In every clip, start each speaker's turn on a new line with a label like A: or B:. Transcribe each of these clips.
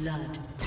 A: blood.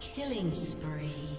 A: Killing spree.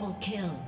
B: Double kill.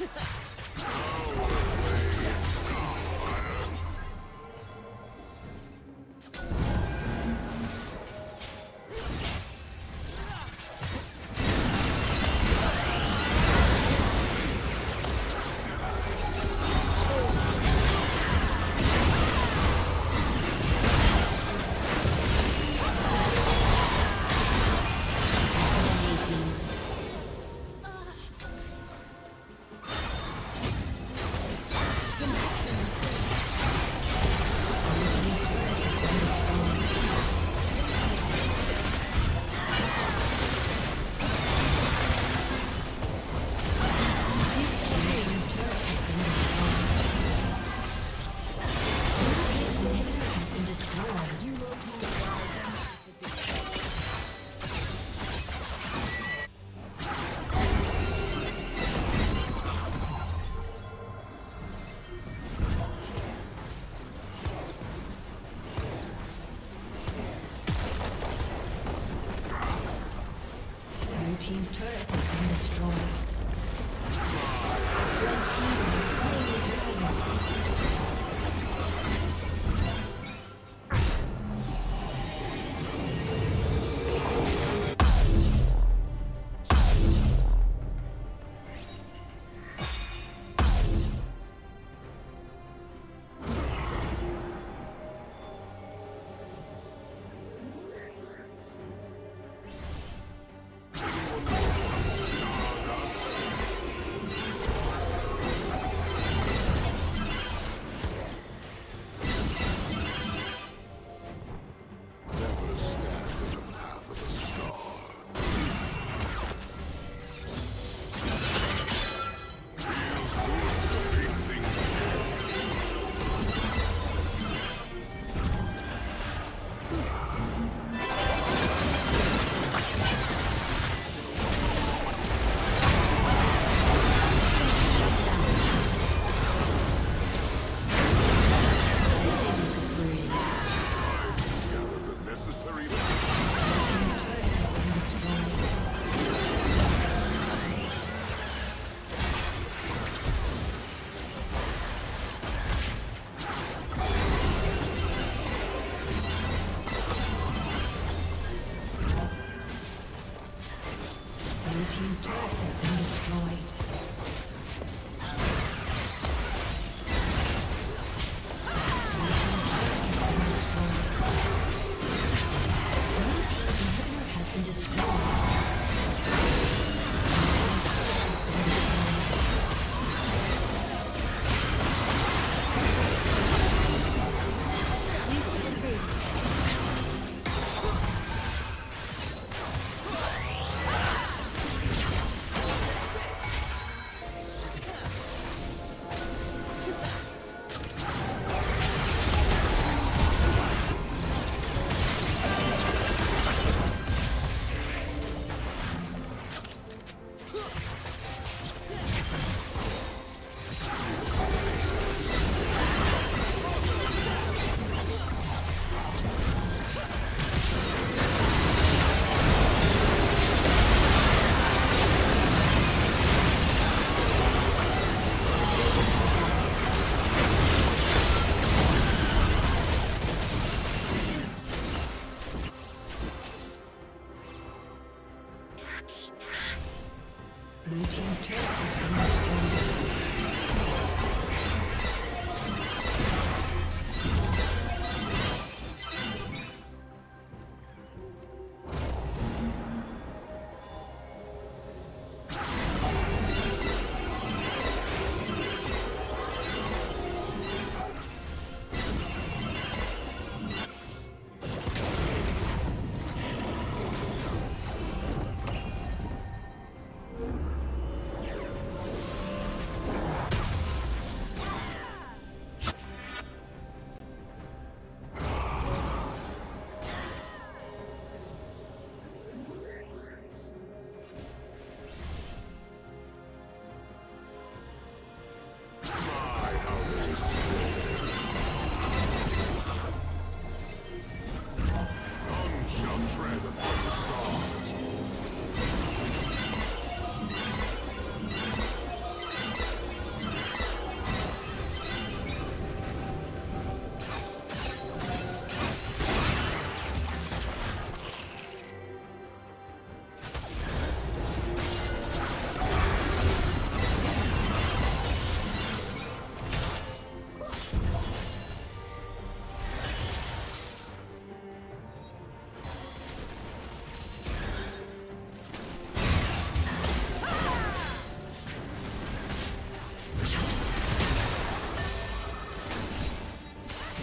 B: Ha ha ha!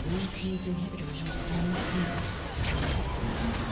B: Blue Team's inhibitor is almost sealed.